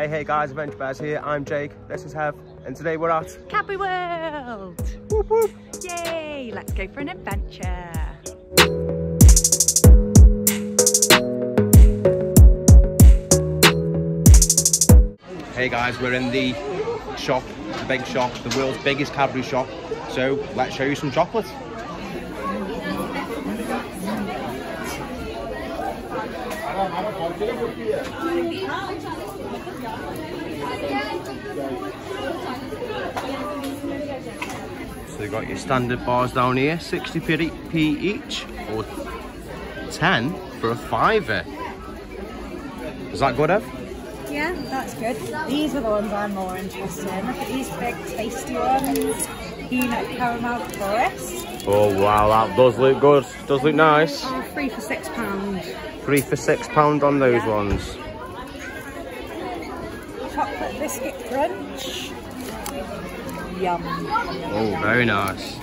Hey, hey guys, Adventure Bears here. I'm Jake, this is Hev, and today we're at Cadbury World! Whoop Whoop. Yay! Let's go for an adventure. Hey guys, we're in the shop, the big shop, the world's biggest Cadbury shop. So let's show you some chocolate. So you've got your standard bars down here, 60p each, or 10 for a fiver. Is that good, Ev? Yeah, that's good. These are the ones I'm more interested in. Look at these big tasty ones. Peanut caramel forest. Oh wow, that does look good. Does look nice. Oh, three for six pounds. Three for six pound on those Yeah. ones. Biscuit crunch. Yum. Oh, very nice.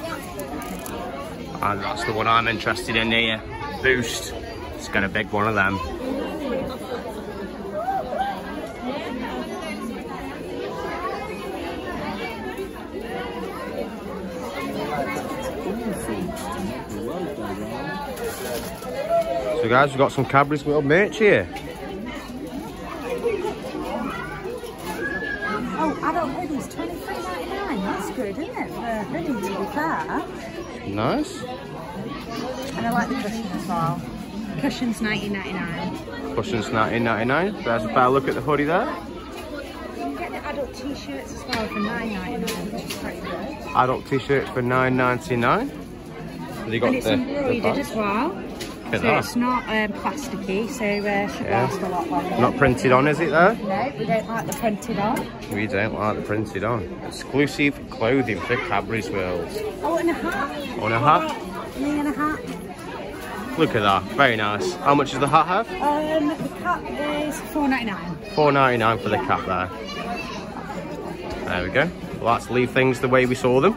And that's the one I'm interested in here. Boost. Let's get a big one of them. So guys, we've got some Cadbury's little merch here. Oh, adult hoodies, twenty three ninety nine. That's good, isn't it? For a hoodie, to be fair. Nice. And I like the cushion as well. Cushion's nineteen ninety nine. Cushions 19.99. There's a better look at the hoodie there. You can get the adult t-shirts as well for nine ninety nine, which is pretty good. Adult t-shirts for 9.99. Have you got and it's the, embroidered the as well. Look at So that. it's not um, plasticky, so uh, should Yeah. last a lot longer. Not printed on, is it there? No, we don't like the printed on. We don't like the printed on. Exclusive clothing for Cadbury's World. Oh, and a hat. On a hat. Me and a hat. Look at that. Very nice. How much does the hat have? Um, the cap is four ninety nine. Four ninety nine for the cap there. There we go. Well, let's leave things the way we saw them.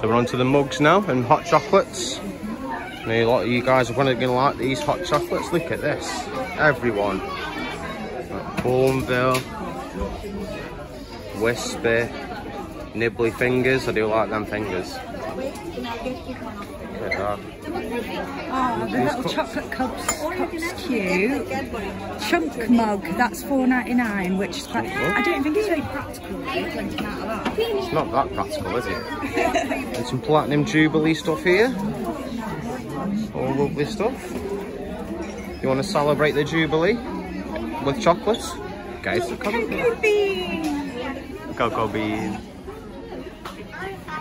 So we're on to the mugs now and hot chocolates. Now, a lot of you guys are going to like these hot chocolates. Look at this. Everyone. Got Bournville, Wispa, Nibbly Fingers. I do like them fingers. Look at that. Oh, the little chocolate cups, cups cute. Chunk mug, that's four ninety nine, which is quite. I don't think it's very practical. Drinking out of that. It's not that practical, is it? and some Platinum Jubilee stuff here. All lovely stuff. You want to celebrate the Jubilee with chocolates? Guys, the Cocoa bean. cocoa bean.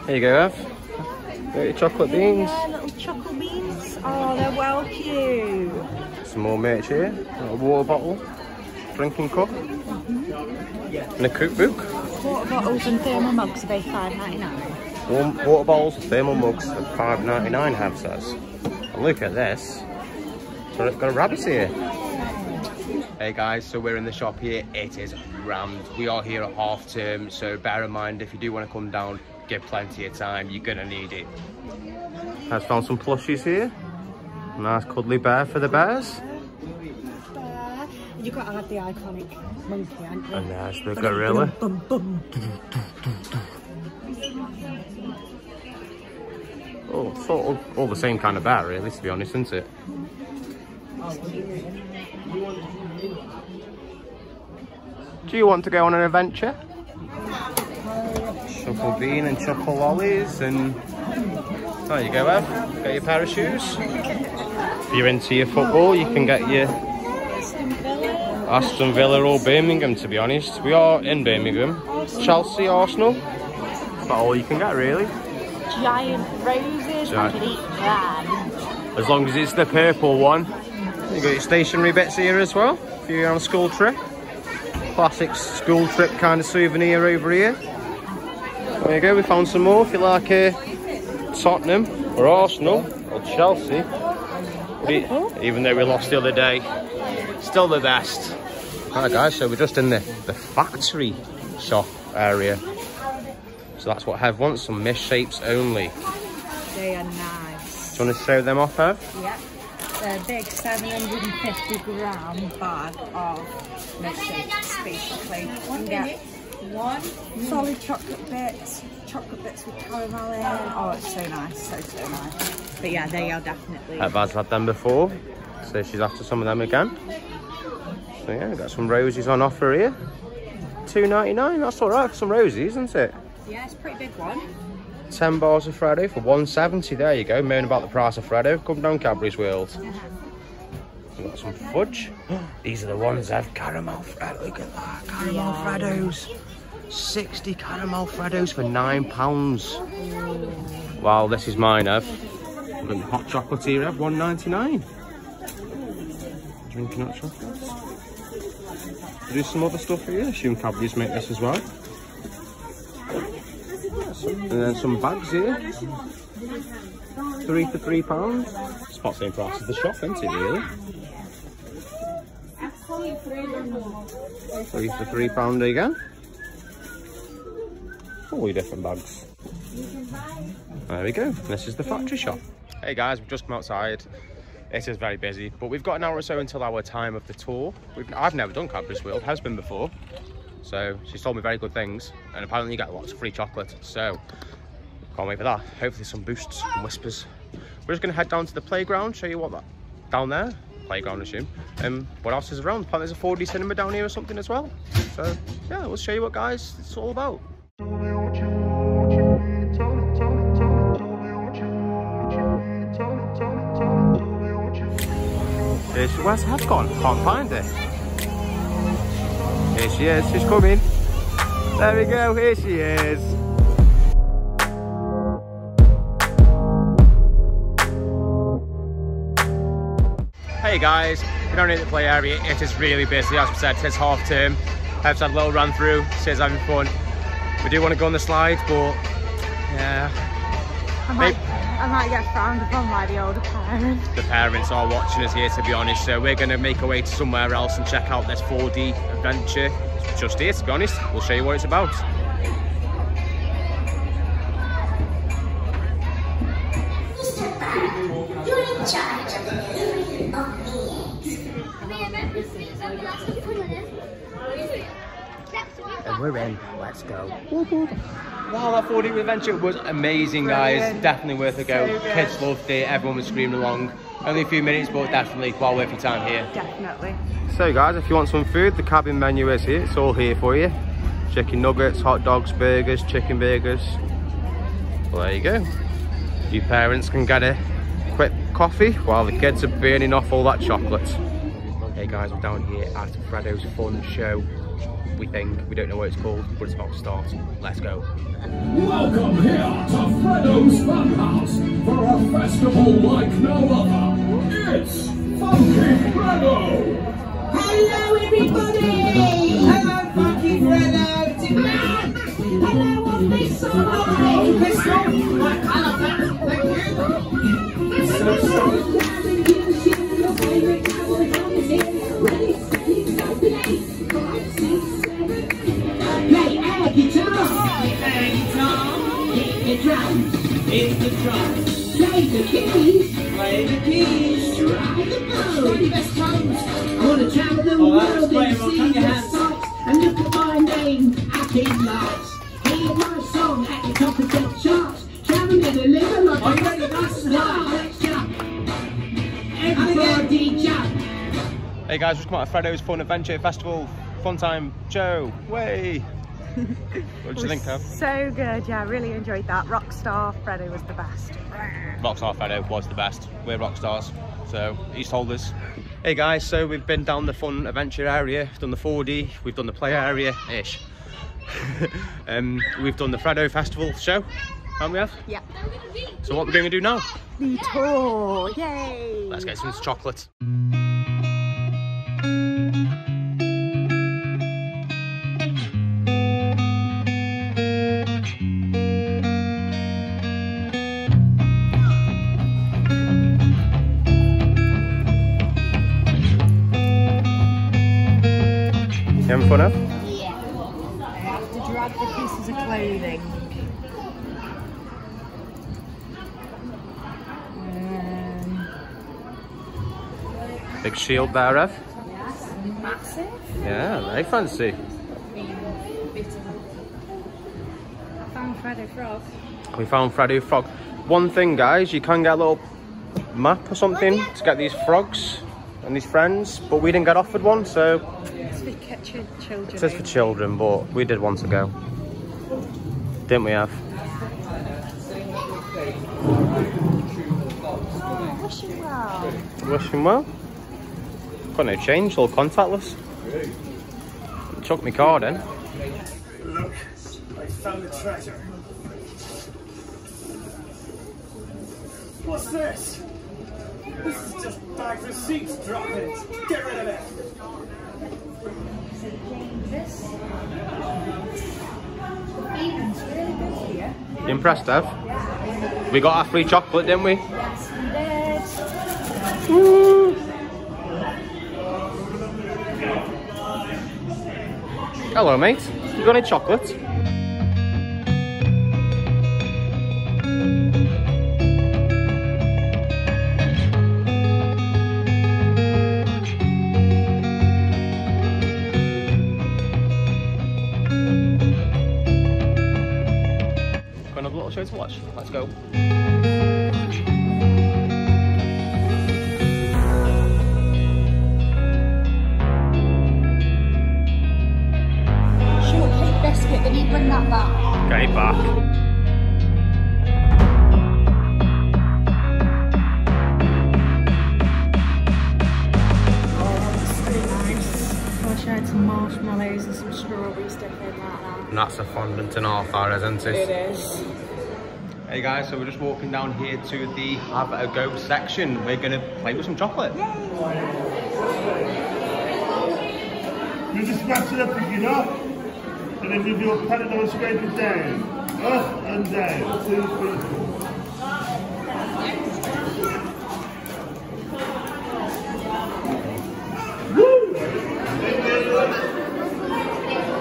Here you go, Ev. Your chocolate beans. Yeah, little chocolate beans. Oh, they're well cute. Some more merch here. A water bottle, drinking cup, and a cookbook. Water bottles and thermal mugs are both five ninety nine. Warm water bottles, thermal mugs at five ninety nine. Have says. And look at this. So I've got a rabbit here. Hey guys, so we're in the shop here. It is rammed. We are here at half term, so bear in mind if you do want to come down, get plenty of time. You're gonna need it. I've found some plushies here. Nice cuddly bear for the bears. You've got to have the iconic monkey, haven't you? And there's the gorilla. Bum, bum. Oh, sort of all the same kind of bear, really, to be honest, isn't it? Do you want to go on an adventure? Chocolate bean and chocolate lollies and there you go, Ev. Get your pair of shoes. If you're into your football, you can get your Aston Villa or Birmingham. To be honest, we are in Birmingham. Chelsea, Arsenal. That's about all you can get, really. Giant roses, Giant. I could eat them. As long as it's the purple one. You got your stationery bits here as well. If you're on a school trip. Classic school trip kind of souvenir over here. There you go, we found some more if you like uh, Tottenham or Arsenal or Chelsea. But even though we lost the other day, still the best. Alright guys, so we're just in the, the factory shop area. So that's what Hev wants, some misshapes only. They are nice. Do you want to show them off, Hev? Yeah. a big 750 gram bag of milkshakes, basically. You can get one solid chocolate bits, chocolate bits with caramel in. Oh, it's so nice, so, so nice. But yeah, they are definitely... Uh, Vaz had them before, so she's after some of them again. So yeah, got some roses on offer here. Two ninety nine. That's all right for some roses, isn't it? Yeah, it's a pretty big one. 10 bars of Freddo for 170 there you go moaning about the price of Freddo come down Cadbury's World. We've got some fudge. These are the ones that have caramel Freddo look at that. Caramel yeah. Freddos 60 caramel Freddos for nine pounds. Wow this is mine Ev. Hot chocolate here Ev 199 drinking hot chocolate there's some other stuff here. I assume Cadbury's make this as well and then some bags here. Three for three pounds. It's about the same price as the shop, isn't it really? Three for three pound again. All different bags. There we go. This is the factory shop. Hey guys, we've just come outside. It is very busy, but we've got an hour or so until our time of the tour. We've, I've never done Cadbury's World, has been before. So she's told me very good things, and apparently you get lots of free chocolate. So can't wait for that. Hopefully some boosts and Wispas. We're just gonna head down to the playground, show you what that down there. Playground, I assume. And um, what else is around? Apparently there's a 4D cinema down here or something as well. So yeah, we'll show you what guys it's all about. Where's Hev gone? Can't find it. Here she is, she's coming. There we go, here she is. Hey guys, we're not in the play area. It is really busy, as we said, it's half term. I've had a little run through, she's having fun. We do want to go on the slide, but yeah. I might, I might get frowned upon by the older parents. The parents are watching us here, to be honest, so we're going to make our way to somewhere else and check out this 4D adventure. just here, to be honest. We'll show you what it's about. And we're in. Let's go. Wow, that 4D adventure was amazing, guys. Brilliant. Definitely worth a go. So Kids loved it. Everyone was screaming along. Only a few minutes, but definitely well worth your time here. Definitely. So, guys, if you want some food, the cabin menu is here. It's all here for you. Chicken nuggets, hot dogs, burgers, chicken burgers. Well, there you go. You parents can get a quick coffee while the kids are burning off all that chocolate. Hey guys, we're down here at Freddo's Fun Show we think. We don't know what it's called, but it's about to start. Let's go. Welcome here to Freddo's Funhouse for a festival like no other. It's Funky Freddo! Hello everybody! Hello Funky Freddo! Hello on this side! Hello, Crystal! My colour thank you! So, so. Drums. It's the drums. Play the keys. Play the keys. Ride the boat. Strike the best tones. I want to travel the oh, world and see the sights. And look at my name at these lights. Hear my song at the top of the charts. Travel in a little like a very nice star. Let's jump. Everybody jump. Hey guys, just come out of Freddo's Fun Adventure Festival. Fun time, Joe, way! What did you think, Kev? So good, yeah, really enjoyed that. Rockstar Freddo was the best. Rockstar Freddo was the best. We're rock stars, so he's told us. Hey guys, so we've been down the fun adventure area, done the 4D, we've done the play area-ish. um, we've done the Freddo Festival show, haven't we have? Yeah. So what we're going to do now? The tour, yay! Let's get some chocolate. Having fun, Ev? Yeah. I have to drag the pieces of clothing. Um, Big shield there, Ev. Massive. Yeah, very fancy. I found Freddy Frog. We found Freddy Frog. One thing, guys, you can get a little map or something to get these frogs and his friends, but we didn't get offered one, so It's for children. it says for children, but we did want to go. Didn't we, Ev? Oh, wish you well. Wish him well. Got no change, all contactless. Chuck my card in. Look, I found the treasure. What's this? This is just bag receipts dropped in. Get rid of it. You impressed, Ev? We got our free chocolate, didn't we? Yes, we did. Hello, mate. You got any chocolate? Got another little show to watch. Let's go. Shortcake biscuit, did you bring that back? Get it back. I wish I had some marshmallows and some strawberries to in like that. And that's a fondant and half hour, isn't it? It is. Hey guys, so we're just walking down here to the Have a Go section. We're gonna play with some chocolate. You just smash it up, pick it up, and then you do a pat it on scrape it down. Up and down. Two, three, four.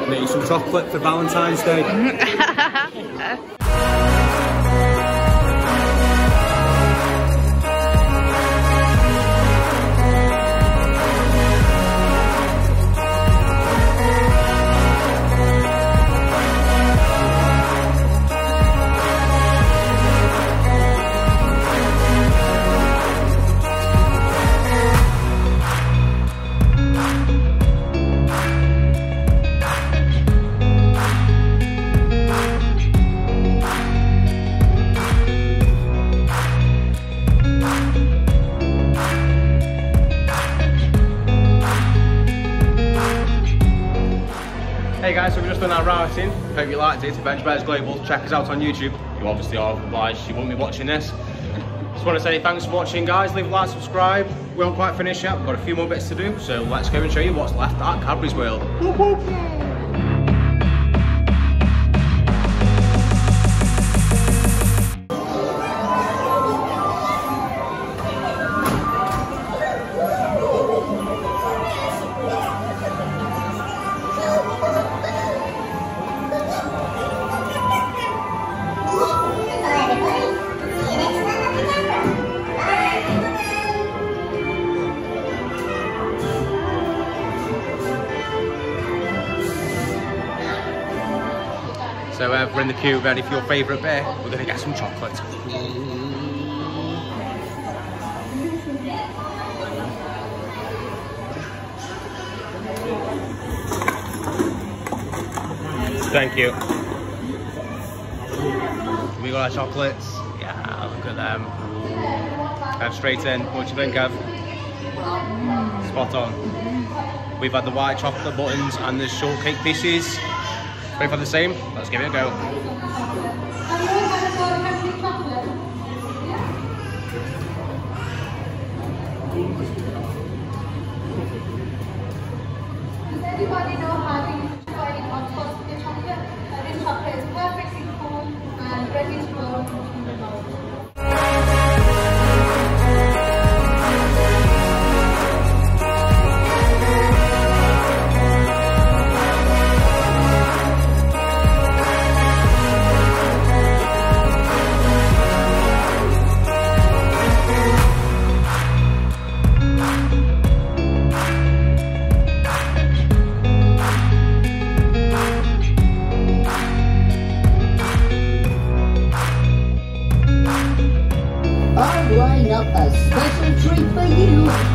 Need some chocolate for Valentine's Day. guys, so we've just done our routing. Hope you liked it. Veg Bears Global. Check us out on YouTube. You obviously are obliged. You wouldn't be watching this. Just want to say thanks for watching, guys. Leave a like, subscribe. We aren't quite finished yet. We've got a few more bits to do. So let's go and show you what's left at Cadbury's World. Whoop, whoop. In the queue ready for your favourite beer. We're going to get some chocolate. Thank you. We got our chocolates. Yeah, look at them. Go straight in. What do you think, Gav? Spot on. We've had the white chocolate buttons and the shortcake pieces. Ready for the same? Let's give it a go.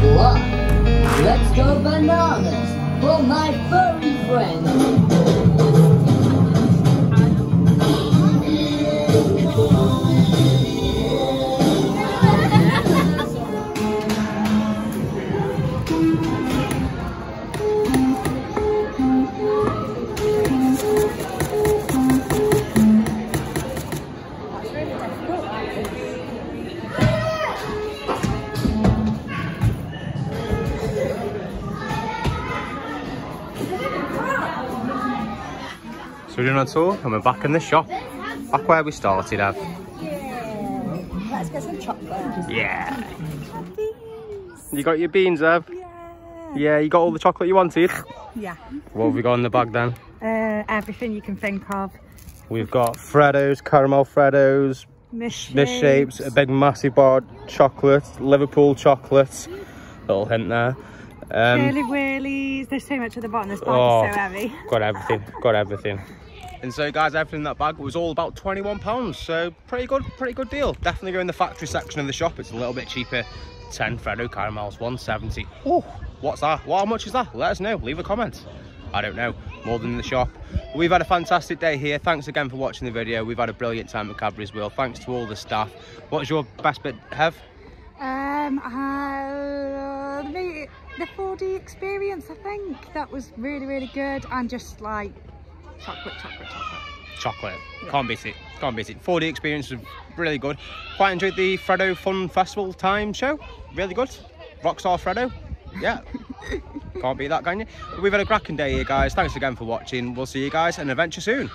Let's go bananas for my furry friend. So we're doing a tour and we're back in the shop. Back where we started, Ev. Yeah. Let's get some chocolate. Yeah. You got your beans, Ev? Yeah. Yeah, you got all the chocolate you wanted? Yeah. What have we got in the bag then? Uh, everything you can think of. We've got Freddos, caramel Freddos, Misshapes, a big massive bar chocolate, Liverpool chocolate. Little hint there. Um, Curly Wurlies. There's so much at the bottom. This bag Oh. is so heavy. got everything, got everything. And so guys, everything in that bag was all about 21 pounds. So pretty good, pretty good deal. Definitely go in the factory section of the shop. It's a little bit cheaper. 10 Freddo caramels, 170. Oh, what's that? Well, how much is that? Let us know, leave a comment. I don't know, more than in the shop. We've had a fantastic day here. Thanks again for watching the video. We've had a brilliant time at Cadbury's Wheel. Thanks to all the staff. What's your best bit, Hev? Um, uh, the, the 4D experience, I think that was really, really good, and just like chocolate, chocolate, chocolate. chocolate. Can't beat it. Can't beat it. 4D experience was really good. Quite enjoyed the Freddo Fun Festival time show. Really good. Rockstar Freddo. Yeah. Can't beat that, can you? We've had a cracking day here, guys. Thanks again for watching. We'll see you guys an adventure soon.